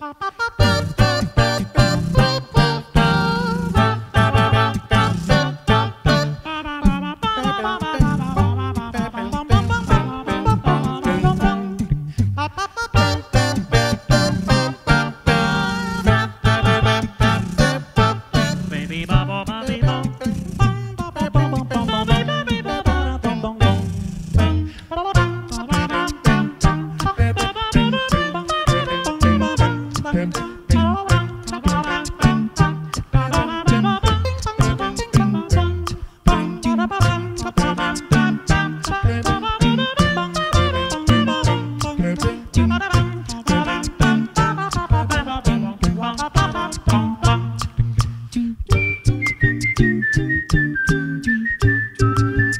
Ba-da-ba.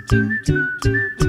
do do do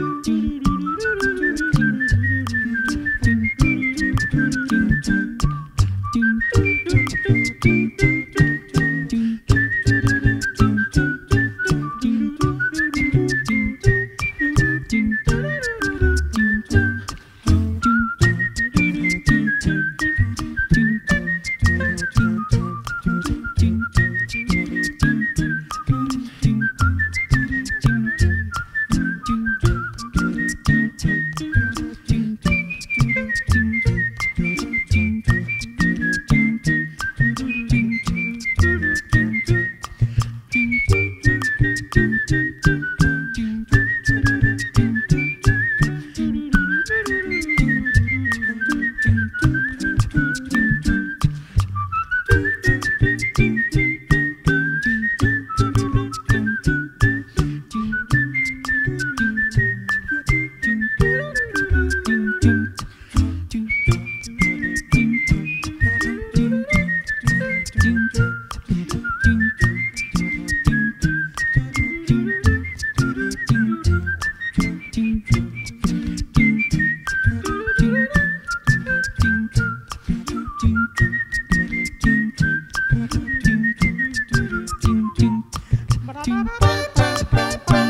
Bye.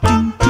do, do.